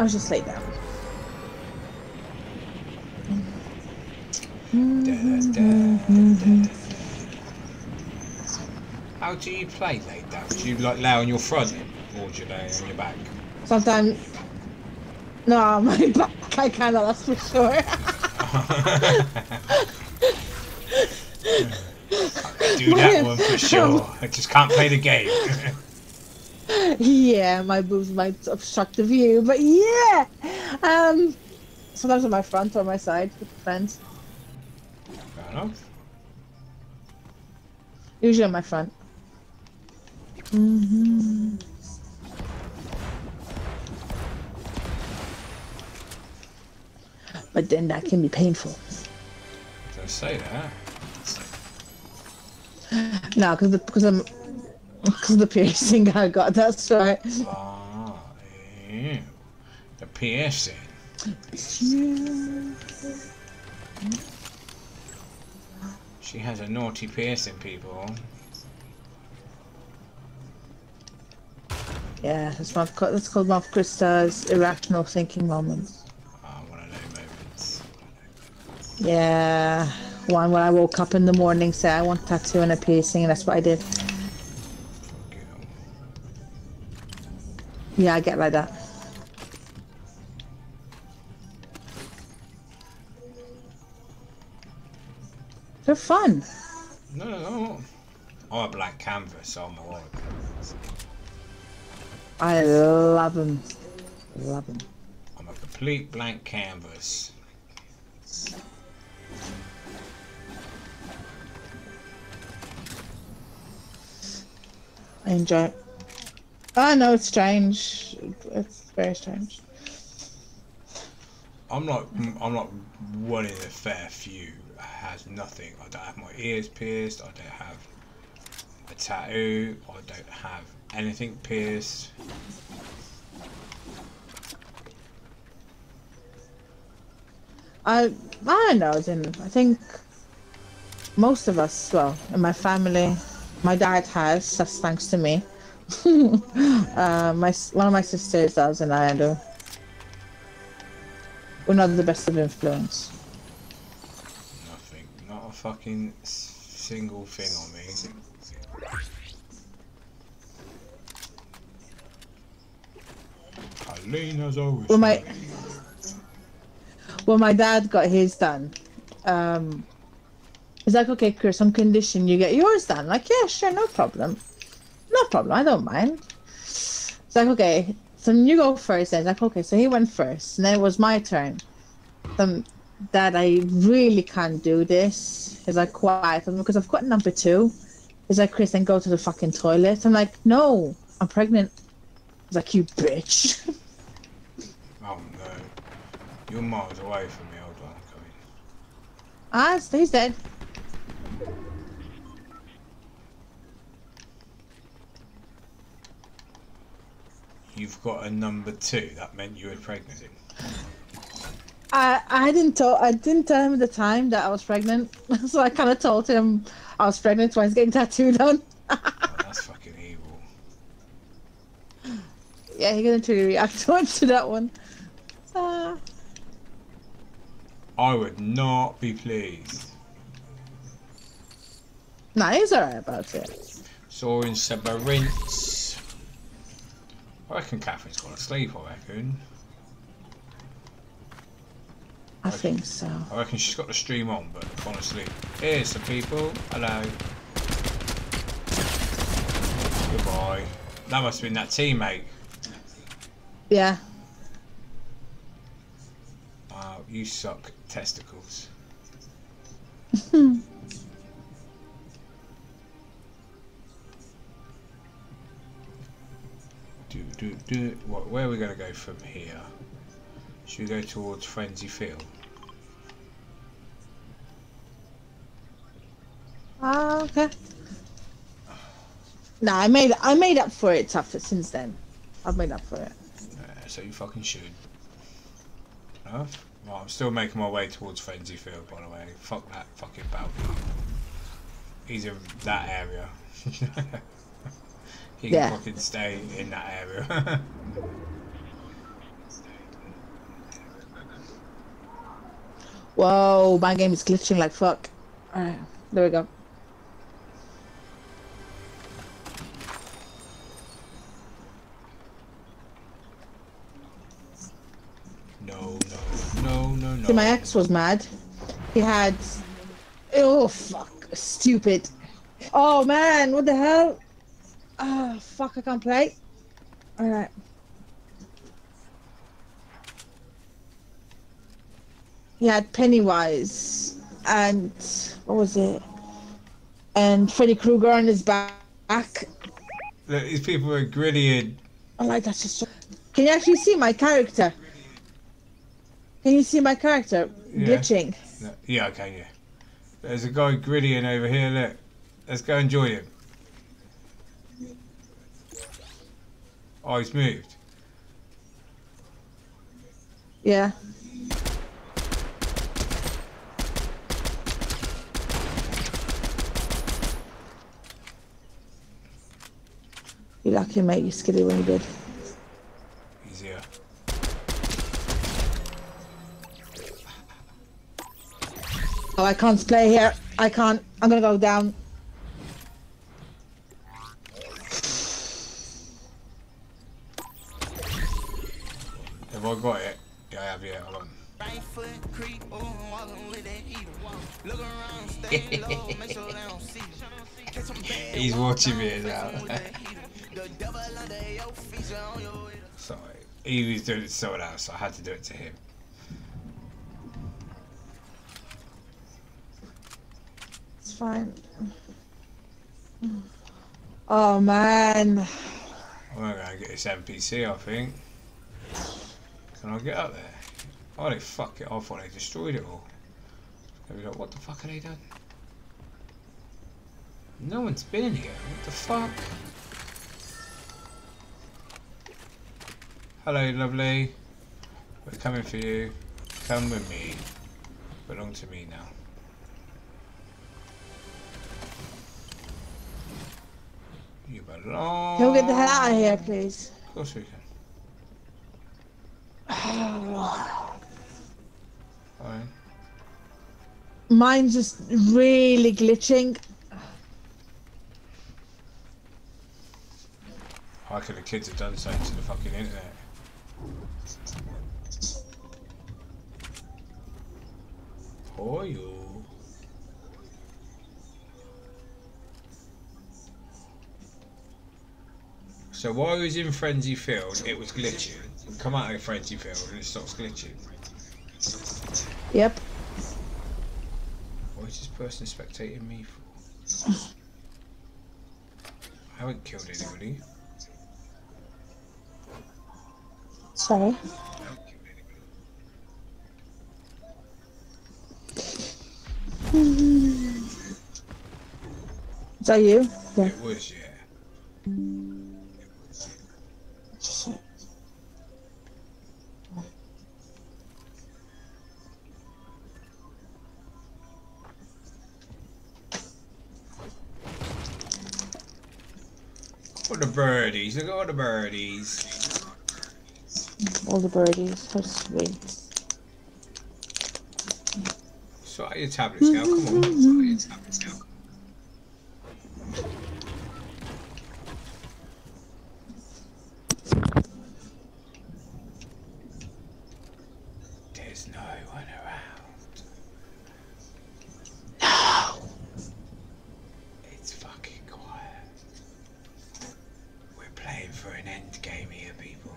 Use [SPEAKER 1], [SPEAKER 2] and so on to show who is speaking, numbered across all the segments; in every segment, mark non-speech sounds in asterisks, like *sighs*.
[SPEAKER 1] I'll just lay down.
[SPEAKER 2] How do you play laid down? Do you like lay on your front or do you lay on your back?
[SPEAKER 1] Sometimes. No, *laughs* my back, I cannot, that's for sure. *laughs*
[SPEAKER 2] Do that one for sure. I just can't play the game. *laughs*
[SPEAKER 1] yeah, my boobs might obstruct the view, but yeah. Um, sometimes on my front or my side with friends.
[SPEAKER 2] Fair enough.
[SPEAKER 1] Usually on my front. hmm But then that can be painful.
[SPEAKER 2] I say that?
[SPEAKER 1] No, because because I'm because the piercing I got. That's right.
[SPEAKER 2] Ah, ew. The piercing. She has a naughty piercing, people.
[SPEAKER 1] Yeah, that's one. That's called one Krista's irrational thinking moments.
[SPEAKER 2] Ah, one of those moments.
[SPEAKER 1] Yeah, one when I woke up in the morning, said I want a tattoo and a piercing, and that's what I did. Yeah, I get like that. They're fun.
[SPEAKER 2] No, no, no. I'm a blank canvas, so I'm.
[SPEAKER 1] I love them. Love them.
[SPEAKER 2] I'm a complete blank canvas.
[SPEAKER 1] I enjoy it. Oh, I know it's strange. It's very strange.
[SPEAKER 2] I'm not. I'm not one in a fair few. Has nothing. I don't have my ears pierced. I don't have a tattoo. I don't have anything pierced.
[SPEAKER 1] I I know. in, I think most of us, well, in my family, my dad has. That's thanks to me. *laughs* uh, my one of my sisters does, and I do. We're not the best of influence.
[SPEAKER 2] Nothing. Not a fucking single thing on me. Helena's always.
[SPEAKER 1] Well, my when my dad got his done, um, he's like, "Okay, Chris, on condition you get yours done." Like, yeah, sure, no problem, no problem. I don't mind. It's like, okay, so you go first. And it's like, okay, so he went first, and then it was my turn. Um, Dad, I really can't do this. He's like, quiet, because I've got number two. He's like, Chris, then go to the fucking toilet. I'm like, no, I'm pregnant. He's like, you bitch. *laughs*
[SPEAKER 2] Oh no. You're miles away from me. Hold on, I'm coming.
[SPEAKER 1] ah, he's dead.
[SPEAKER 2] You've got a number two. That meant you were pregnant.
[SPEAKER 1] I I didn't tell I didn't tell him at the time that I was pregnant, *laughs* so I kind of told him I was pregnant when I was getting tattooed on.
[SPEAKER 2] Oh, that's fucking evil.
[SPEAKER 1] yeah, he didn't really react *laughs* to that one. Uh,
[SPEAKER 2] I would not be pleased.
[SPEAKER 1] nah, he's alright about it.
[SPEAKER 2] Soaring Severance. I reckon Catherine's gone to sleep, I reckon.
[SPEAKER 1] I think so.
[SPEAKER 2] I reckon she's got the stream on, but gone to sleep. Here's some people. Hello. Goodbye. That must have been that teammate.
[SPEAKER 1] Yeah.
[SPEAKER 2] Wow, you suck testicles. *laughs* do, do. What, where are we going to go from here? Should we go towards Frenzy Field?
[SPEAKER 1] Ah, okay. Nah, I made I made up for it after since then. I've made up for it.
[SPEAKER 2] Uh, so you fucking should. Huh? Well, I'm still making my way towards Frenzy Field, by the way. Fuck that fucking balcony. He's in that area. *laughs* He
[SPEAKER 1] yeah.
[SPEAKER 2] fucking stay in that area. *laughs*
[SPEAKER 1] Whoa, my game is glitching like fuck. Alright, there we go.
[SPEAKER 2] No, no, no, no, no.
[SPEAKER 1] See, my ex was mad. He had. Oh, fuck. Stupid. Oh, man, what the hell? Ah, fuck, I can't play. Alright. He had Pennywise and. What was it? And Freddy Krueger on his back.
[SPEAKER 2] Look, these people are griddy
[SPEAKER 1] I like that. Just. Can you actually see my character? Can you see my character
[SPEAKER 2] Yeah.
[SPEAKER 1] glitching?
[SPEAKER 2] No, yeah, okay, yeah. There's a guy griddying over here, look. Let's go enjoy him. Oh, he's moved.
[SPEAKER 1] Yeah. You lucky mate, you skiddy when you did.
[SPEAKER 2] He's here.
[SPEAKER 1] Oh, I can't play here. I can't. I'm gonna go down.
[SPEAKER 2] Watching me
[SPEAKER 3] down,
[SPEAKER 2] now.
[SPEAKER 3] flexing with that heater. The devil under your feet, so on your way to
[SPEAKER 2] Sorry. He was doing it to someone else, so I had to do it to him.
[SPEAKER 1] It's fine. Oh man.
[SPEAKER 2] I'm gonna get this NPC, I think. Can I get up there? Oh, they fuck it. I thought they destroyed it all. They like, what the fuck are they done? No one's been in here. What the fuck? Hello, lovely. We're coming for you. Come with me. Belong to me now. You belong.
[SPEAKER 1] Can we get the hell out of here, please?
[SPEAKER 2] Of course we can. *sighs* Fine.
[SPEAKER 1] Mine's just really glitching.
[SPEAKER 2] How could the kids have done something to the fucking internet? Oh, you. So while I was in Frenzy Field, it was glitching. Come out of Frenzy Field and it stops glitching.
[SPEAKER 1] Yep.
[SPEAKER 2] What is this person spectating me for? I haven't killed anybody.
[SPEAKER 1] Sorry. Is that you? Yeah.
[SPEAKER 2] It was, yeah. All the birdies, look at all the birdies.
[SPEAKER 1] All the birdies. How sweet.
[SPEAKER 2] Sort out your tablets, Gal, come on. Tablets, Gal. There's no one around.
[SPEAKER 1] No.
[SPEAKER 2] It's fucking quiet. We're playing for an end game here, people.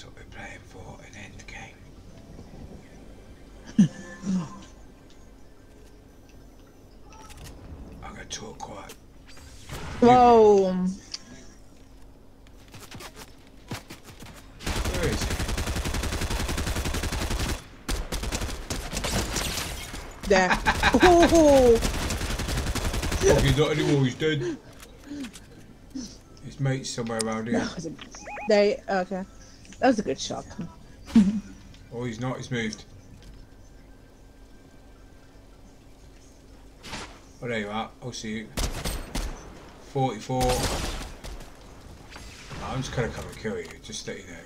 [SPEAKER 2] That's what we're playing for, an end game. *laughs* I'm gonna talk quiet.
[SPEAKER 1] Whoa.
[SPEAKER 2] Where is he?
[SPEAKER 1] There. *laughs* oh.
[SPEAKER 2] He's not anymore, he's dead. *laughs* His mate's somewhere around here.
[SPEAKER 1] They okay. That was a good shot. *laughs*
[SPEAKER 2] Oh, he's not, he's moved. Oh, there you are. I'll see you. 44. I'm just gonna come and kill you, just let you know.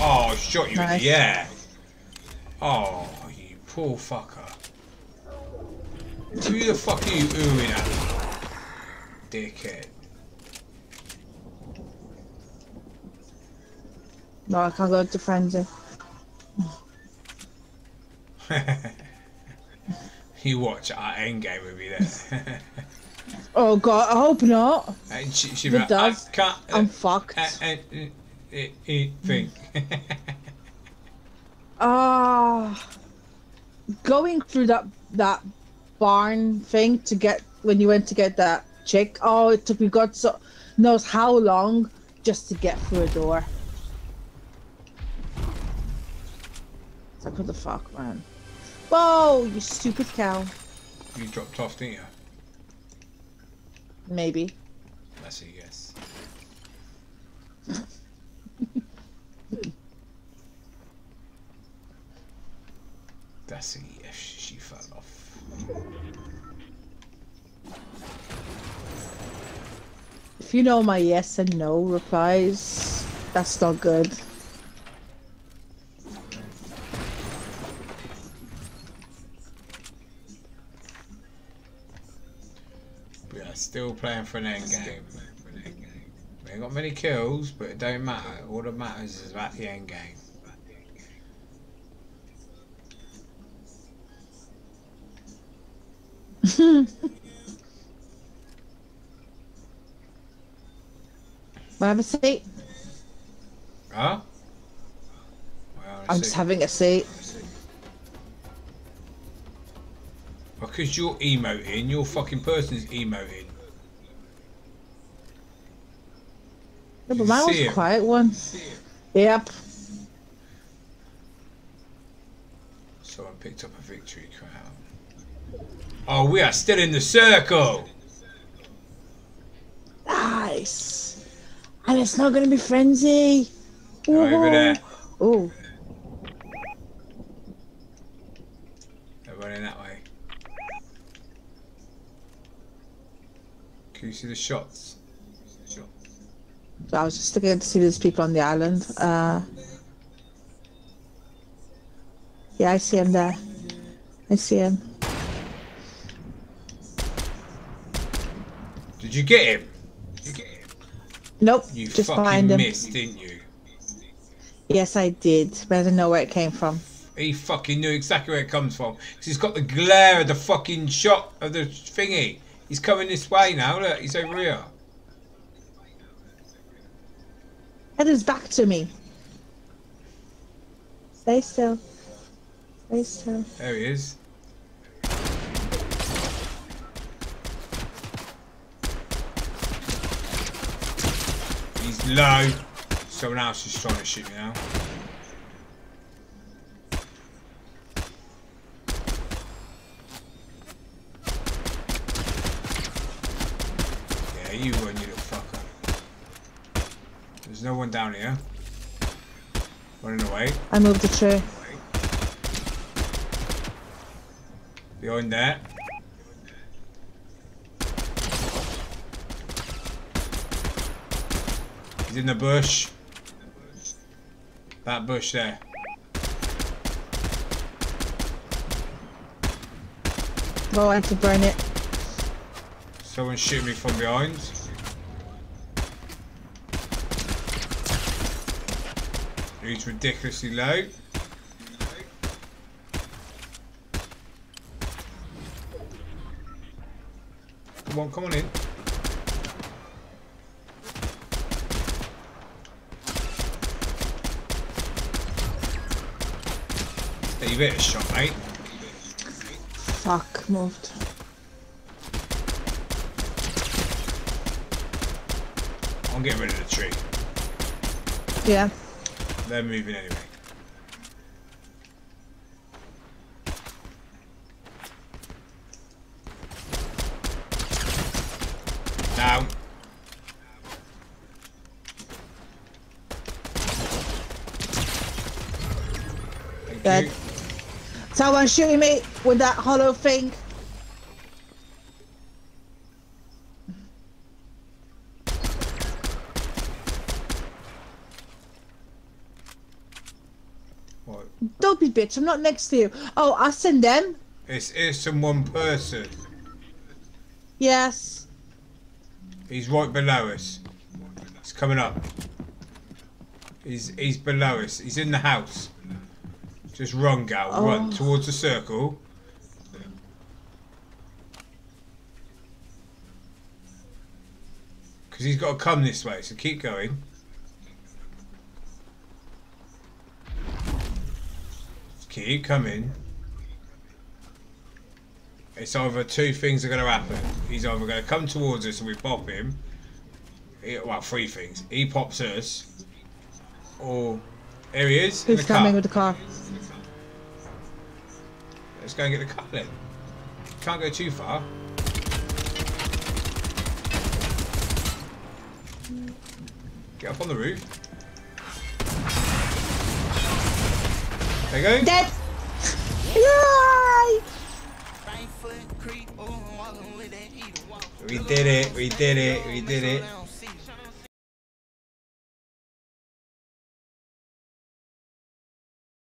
[SPEAKER 2] Oh, I shot you in the air. Oh, you poor fucker. Who the fuck are you oohing at? Dickhead.
[SPEAKER 1] No, I can't go to frenzy. *laughs*
[SPEAKER 2] you watch our endgame with me there. *laughs*
[SPEAKER 1] Oh god, I hope not.
[SPEAKER 2] and she, she
[SPEAKER 1] If it does,
[SPEAKER 2] I can't.
[SPEAKER 1] I'm
[SPEAKER 2] uh,
[SPEAKER 1] fucked.
[SPEAKER 2] uh, uh, uh, uh, uh, thing.
[SPEAKER 1] Ah, going through that that barn thing to get when you went to get that chick. Oh, it took me God so knows how long just to get through a door. It's like what the fuck, man? Whoa, you stupid cow.
[SPEAKER 2] you dropped off, didn't you?
[SPEAKER 1] Maybe.
[SPEAKER 2] That's a yes. *laughs* That's a yes. She off.
[SPEAKER 1] If you know my yes and no replies, that's not good.
[SPEAKER 2] We are still playing for an end game. We ain't got many kills, but it don't matter. All that matters is about the end game.
[SPEAKER 1] Have a seat?
[SPEAKER 2] Huh?
[SPEAKER 1] I'm just having a seat.
[SPEAKER 2] Because you're emoting, your fucking person's emoting. You
[SPEAKER 1] but mine was a quiet one. Yep.
[SPEAKER 2] Someone picked up a victory crown. Oh, we are still in the circle!
[SPEAKER 1] Nice. And it's not gonna be frenzy.
[SPEAKER 2] Over there.
[SPEAKER 1] Oh,
[SPEAKER 2] They're running that way. Can you see the shots? Shots.
[SPEAKER 1] I was just looking to see those people on the island. Uh, yeah, I see him there. I see him.
[SPEAKER 2] Did you get him? Did you get him?
[SPEAKER 1] Nope,
[SPEAKER 2] You
[SPEAKER 1] just
[SPEAKER 2] fucking missed, didn't you?
[SPEAKER 1] Yes, I did, but I didn't know where it came from.
[SPEAKER 2] He fucking knew exactly where it comes from. 'Cause he's got the glare of the fucking shot of the thingy. He's coming this way now. Look, he's over here.
[SPEAKER 1] Head is back to me. Stay still. Stay still.
[SPEAKER 2] There he is. He's low. Someone else is trying to shoot me now. Yeah, you run, you little fucker. There's no one down here. Running away.
[SPEAKER 1] I moved the tree.
[SPEAKER 2] Behind there. He's in the bush. That bush there.
[SPEAKER 1] Well, I have to burn it.
[SPEAKER 2] Someone shoot me from behind. He's ridiculously low. Come on, come on in. Hit a shot, mate.
[SPEAKER 1] Fuck, moved.
[SPEAKER 2] I'm getting rid of the tree.
[SPEAKER 1] Yeah.
[SPEAKER 2] They're moving anyway. Down.
[SPEAKER 1] Dead.
[SPEAKER 2] you.
[SPEAKER 1] Someone shooting me with that hollow thing.
[SPEAKER 2] What?
[SPEAKER 1] Don't be bitch, I'm not next to you. Oh, I send them.
[SPEAKER 2] It's it's from one person.
[SPEAKER 1] Yes.
[SPEAKER 2] He's right below us. He's coming up. He's he's below us. He's in the house. Just oh. run, gal. Run
[SPEAKER 1] Oh.
[SPEAKER 2] towards the circle. Because he's got to come this way, so keep going. Keep coming. It's either two things are going to happen. He's either going to come towards us and we pop him. He- well, three things. He pops us. Or here he is.
[SPEAKER 1] Who's coming
[SPEAKER 2] car.
[SPEAKER 1] with the car?
[SPEAKER 2] Let's go and get the then. Can't go too far. Get up on the roof. There you go.
[SPEAKER 1] Dead! Yay!
[SPEAKER 3] Right foot creep, walking with that heat.
[SPEAKER 2] We did it. We did it. We did it.